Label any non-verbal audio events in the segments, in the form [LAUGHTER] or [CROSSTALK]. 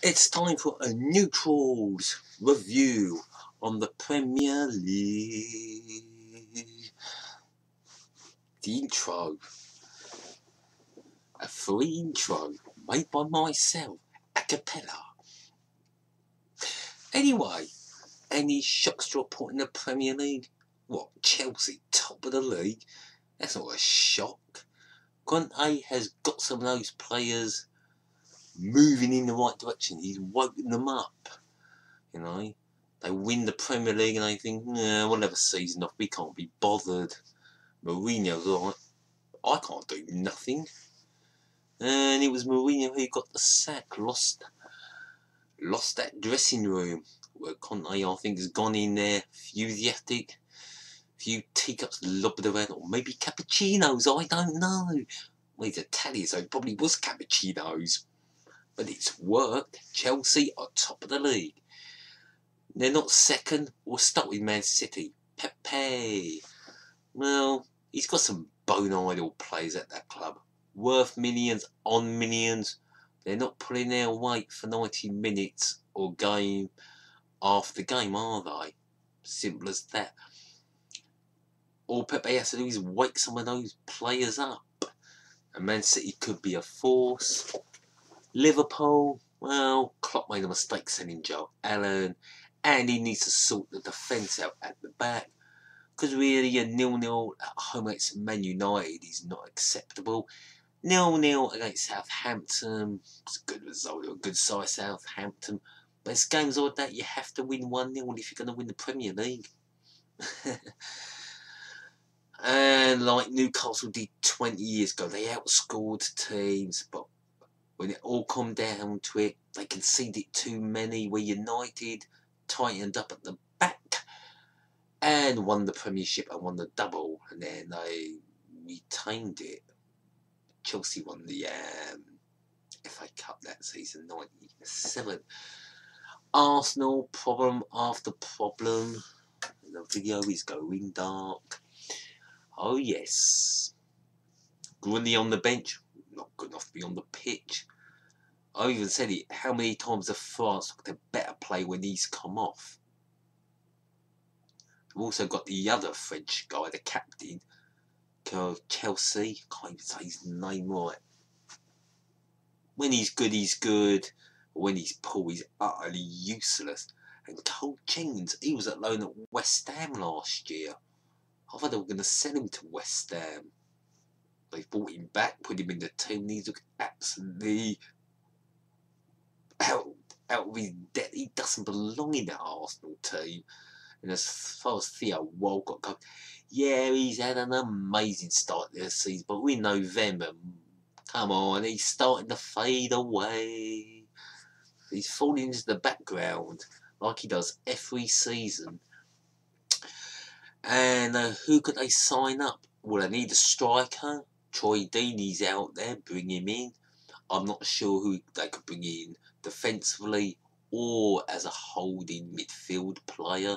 It's time for a neutrals review on the Premier League. The intro. A free intro made by myself, a cappella. Anyway, any shocks to report in the Premier League? What, Chelsea, top of the league? That's not a shock. Conte has got some of those players moving in the right direction. He's woken them up. You know, they win the Premier League and they think, nah, we'll have a season off. We can't be bothered. Mourinho's like, I can't do nothing. And it was Mourinho who got the sack, lost, lost that dressing room where Conte, I think, has gone in there enthusiastic. Few teacups lobbed around, or maybe cappuccinos. I don't know. Well, he's Italian, so it probably was cappuccinos but it's worked. Chelsea are top of the league. They're not second. We'll start with Man City. Pepe. Well, he's got some bone idle players at that club. Worth millions on millions. They're not pulling their weight for 90 minutes or game after game, are they? Simple as that. All Pepe has to do is wake some of those players up. And Man City could be a force. Liverpool, well, Klopp made a mistake sending Joe Allen, and he needs to sort the defence out at the back. Because really, a nil-nil at home against Man United is not acceptable. Nil-nil against Southampton, it's a good result, a good size Southampton. But it's games like that, you have to win 1-0 if you're going to win the Premier League. [LAUGHS] and like Newcastle did 20 years ago, they outscored teams, but when it all come down to it, they conceded too many. Were United tightened up at the back and won the Premiership and won the double, and then they retained it. Chelsea won the um, FA Cup that season, 97. Arsenal, problem after problem. The video is going dark. Oh, yes. Grundy on the bench, not good enough to be on the pitch. I've even said it, how many times have France looked a better play when he's come off? We've also got the other French guy, the captain, Koscielny, can't even say his name right. When he's good, he's good. When he's poor, he's utterly useless. And Carl Jenkinson, he was at loan at West Ham last year. I thought they were going to sell him to West Ham. They brought him back, put him in the team. He's absolutely out, out of his depth. He doesn't belong in that Arsenal team. And as far as Theo Walcott goes, yeah, he's had an amazing start this season, but we're November. Come on, he's starting to fade away. He's falling into the background like he does every season. And uh, who could they sign up? Well, they need a striker. Troy Deeney's out there, bring him in. I'm not sure who they could bring in defensively or as a holding midfield player.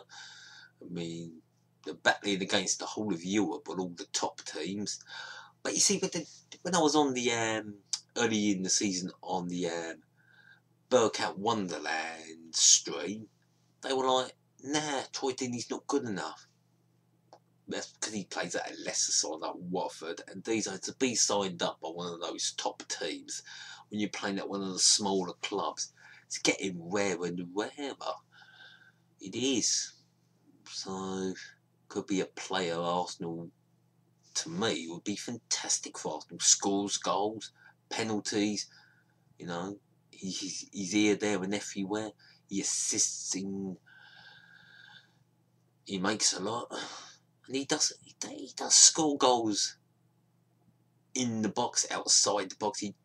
I mean, they're battling against the whole of Europe and all the top teams. But you see, the, when I was on the um, early in the season on the um, Bergkamp Wonderland stream, they were like, nah, Troy Deeney's not good enough that's because he plays at a lesser side like Watford, and these are to be signed up by one of those top teams when you're playing at one of the smaller clubs. It's getting rarer and rarer. It is. So, could be a player Arsenal, to me, would be fantastic for Arsenal. Scores goals, penalties, you know, he's, he's here, there, and everywhere. He assists in. He makes a lot and he does he, he does score goals in the box, outside the box. He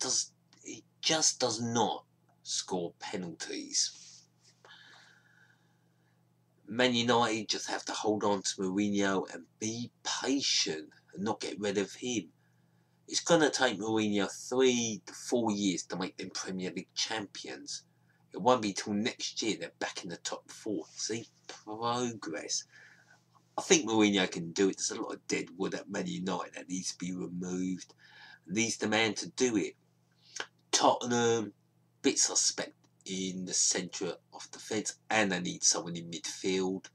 does he just does not score penalties. Man United just have to hold on to Mourinho and be patient and not get rid of him. It's going to take Mourinho three to four years to make them Premier League champions. It won't be till next year they're back in the top four. See, progress. I think Mourinho can do it. There's a lot of dead wood at Man United that needs to be removed. Needs the man to do it. Tottenham, bit suspect in the centre of defence, and they need someone in midfield.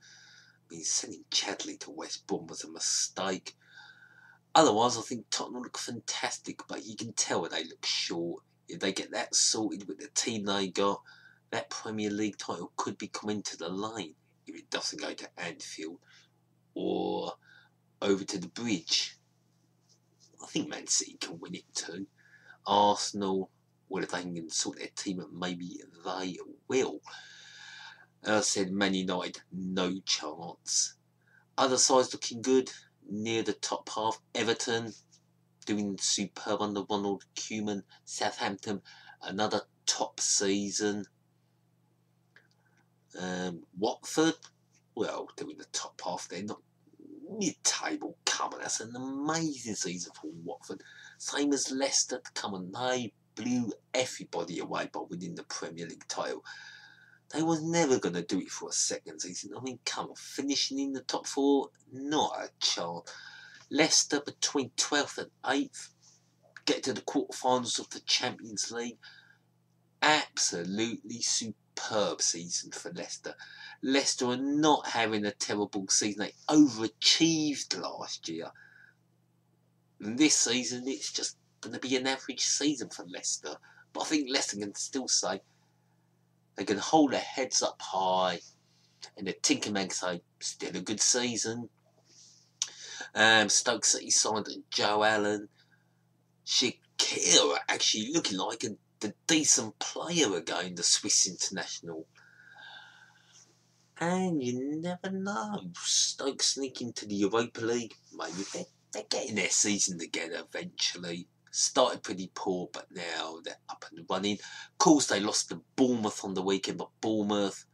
I mean, sending Chadli to West Brom was a mistake. Otherwise, I think Tottenham look fantastic, but you can tell they look short. If they get that sorted with the team they got, that Premier League title could be coming to the line if it doesn't go to Anfield or over to the bridge. I think Man City can win it too. Arsenal, well, if they can sort their team maybe they will. As I said, Man United, no chance. Other sides looking good, near the top half. Everton, doing superb under Ronald Koeman. Southampton, another top season. Um, Watford, well, doing the top half. They're not mid-table. Come on, that's an amazing season for Watford. Same as Leicester. Come on, they blew everybody away by winning the Premier League title. They was never going to do it for a second season. I mean, come on, finishing in the top four, not a chance. Leicester between 12th and 8th, get to the quarterfinals of the Champions League. Absolutely superb season for Leicester. Leicester are not having a terrible season. They overachieved last year. And this season, it's just going to be an average season for Leicester. But I think Leicester can still say they can hold their heads up high. And the Tinkerman can say, still a good season. Um, Stoke City signed Joe Allen. Shaqiri actually looking like a the decent player again, the Swiss international. And you never know. Stoke sneaking to the Europa League. Maybe they're, they're getting their season together eventually. Started pretty poor, but now they're up and running. Of course, they lost to Bournemouth on the weekend, but Bournemouth,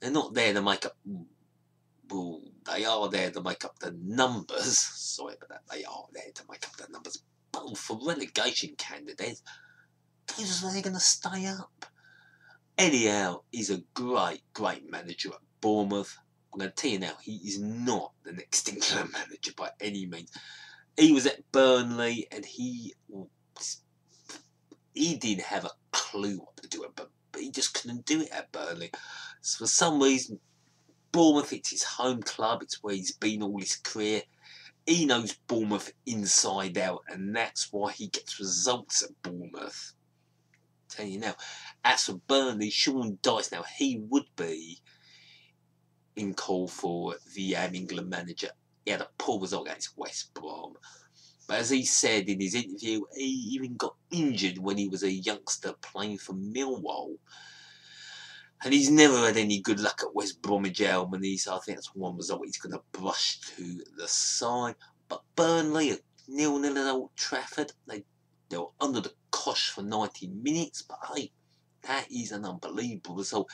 they're not there to make up. Well, they are there to make up the numbers. [LAUGHS] Sorry about that. They are there to make up the numbers. But for relegation candidates, those are going to stay up. Eddie Howe is a great, great manager at Bournemouth. I'm going to tell you now, he is not the next [LAUGHS] England manager by any means. He was at Burnley and he he didn't have a clue what to do, but he just couldn't do it at Burnley. So for some reason, Bournemouth, it's his home club, it's where he's been all his career. He knows Bournemouth inside out, and that's why he gets results at Bournemouth. I'm you now, as for Burnley, Sean Dyche, now he would be in call for the um, England manager. He had a poor result against West Brom. But as he said in his interview, he even got injured when he was a youngster playing for Millwall. And he's never had any good luck at West Bromwich Albion, so I think that's one result he's going to brush to the side. But Burnley, nil nil at Old Trafford, they, they were under the cosh for 90 minutes, but hey, that is an unbelievable result.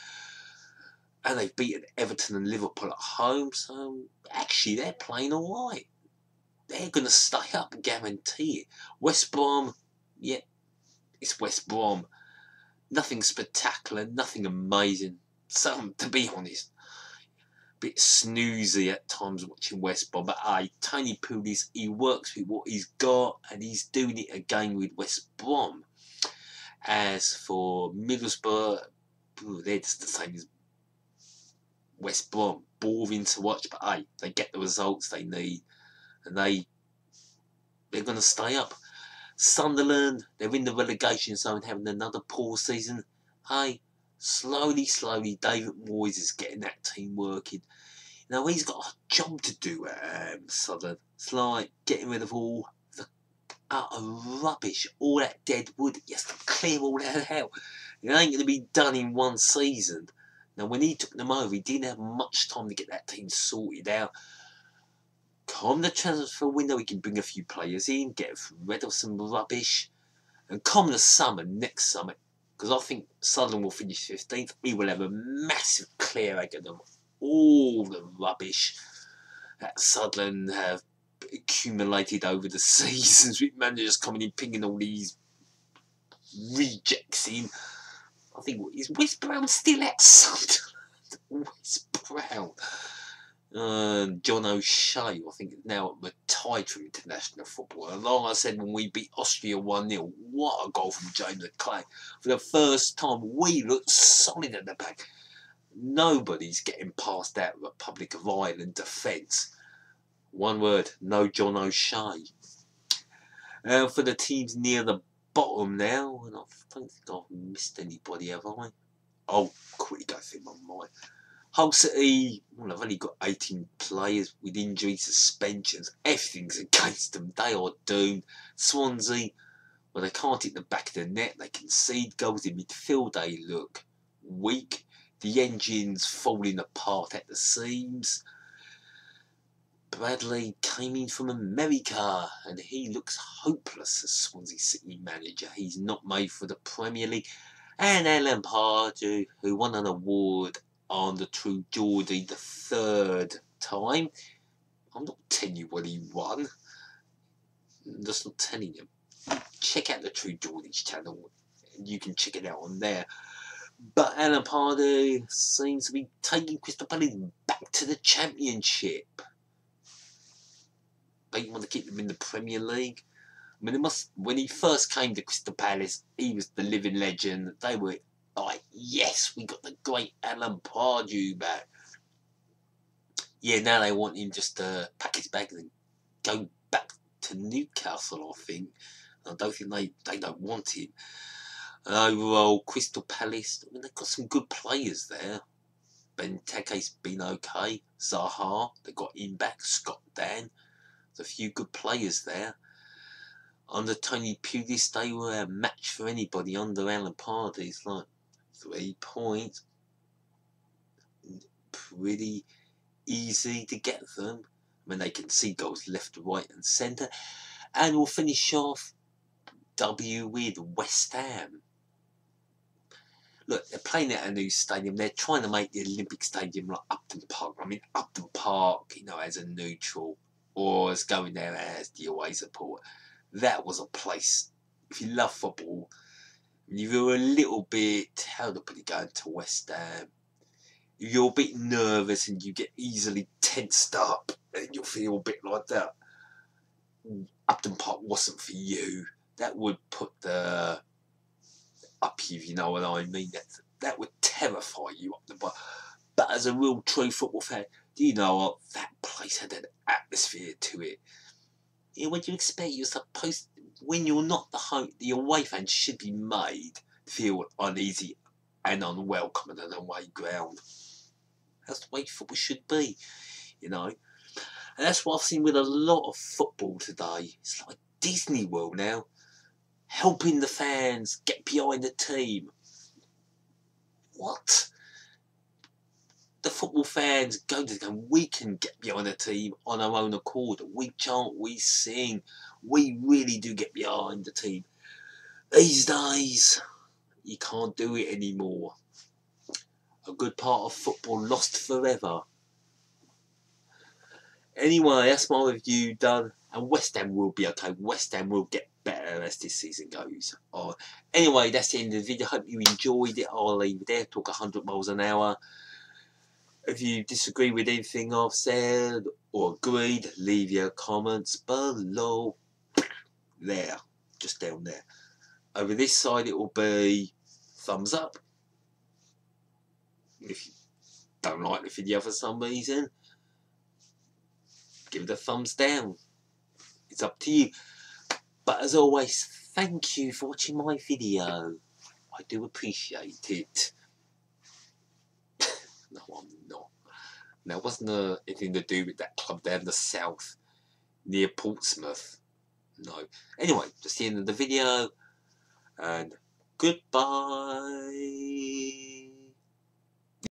And they've beaten Everton and Liverpool at home, so actually they're playing alright. They're going to stay up, guarantee it. West Brom, yeah, it's West Brom. Nothing spectacular, nothing amazing. Some, to be honest, bit snoozy at times watching West Brom. But aye, Tony Pulis, he works with what he's got, and he's doing it again with West Brom. As for Middlesbrough, they're just the same as West Brom. Boring to watch, but hey, they get the results they need, and they they're going to stay up. Sunderland, they're in the relegation zone, having another poor season. Hey, slowly, slowly, David Moyes is getting that team working. Now he's got a job to do at um, Sunderland. It's like getting rid of all the utter rubbish, all that dead wood. He has to clear all that out. It ain't going to be done in one season. Now, when he took them over, he didn't have much time to get that team sorted out. Come the transfer window, he can bring a few players in, get rid of some rubbish. And come the summer, next summer, because I think Sunderland will finish 15th, he will have a massive clear out of them. All the rubbish that Sunderland have accumulated over the [LAUGHS] seasons with managers coming in, pinging all these rejects in. I think, is Wes Brown still at Sunderland? [LAUGHS] Wes Brown. Uh, John O'Shea, I think now retired from international football. And like I said, when we beat Austria 1 0, what a goal from James McClean. For the first time, we looked solid at the back. Nobody's getting past that Republic of Ireland defence. One word, no John O'Shea. Uh, for the teams near the bottom now, and I don't think I've missed anybody, have I? I'll quickly go through my mind. Hull City, well, they've only got 18 players with injury suspensions, everything's against them. They are doomed. Swansea, well, they can't hit the back of the net. They concede goals in midfield. They look weak. The engine's falling apart at the seams. Bradley came in from America and he looks hopeless as Swansea City manager. He's not made for the Premier League. And Alan Pardew, who won an award on the True Geordie the third time. I'm not telling you what he won. I'm just not telling you. Check out the True Geordie's channel. You can check it out on there. But Alan Pardew seems to be taking Crystal Palace back to the Championship. They want to keep them in the Premier League. I mean, it must. When he first came to Crystal Palace, he was the living legend. They were like, yes, we got the great Alan Pardew back. Yeah, now they want him just to pack his bags and go back to Newcastle, I think. I don't think they, they don't want him. Oh, and overall, Crystal Palace, I mean, they've got some good players there. Benteke's been okay. Zaha, they got him back. Scott Dann, There's a few good players there. Under Tony Pulis, they were a match for anybody under Alan Pardew. it's like, three points. Pretty easy to get them. I mean, they can see goals left, right, and centre. And we'll finish off W with West Ham. Look, they're playing at a new stadium. They're trying to make the Olympic Stadium like Upton Park. I mean, Upton Park, you know, as a neutral or as going there as the away support. That was a place. If you love football, you're a little bit, how to put going to West Ham. You're a bit nervous and you get easily tensed up and you'll feel a bit like that. Upton Park wasn't for you. That would put the up you, you know what I mean. That, that would terrify you up the. But as a real true football fan, do you know what? That place had an atmosphere to it. Yeah, what do you expect? You're supposed when you're not the home, the away fans should be made feel uneasy and unwelcome at an away ground. That's the way football should be, you know. And that's what I've seen with a lot of football today. It's like Disney World now, helping the fans get behind the team. What? the football fans go to the game. We can get behind the team on our own accord. We chant, we sing, we really do get behind the team. These days, you can't do it anymore. A good part of football lost forever. Anyway, that's my review done. And West Ham will be okay. West Ham will get better as this season goes on. Anyway, that's the end of the video. Hope you enjoyed it. I'll leave it there. Talk 100 miles an hour. If you disagree with anything I've said or agreed, leave your comments below there, just down there. Over this side it will be thumbs up. If you don't like the video for some reason, give it a thumbs down. It's up to you. But as always, thank you for watching my video. I do appreciate it. [LAUGHS] no, I'm not. Now, wasn't uh, anything to do with that club there in the south, near Portsmouth. No. Anyway, just the end of the video. And goodbye.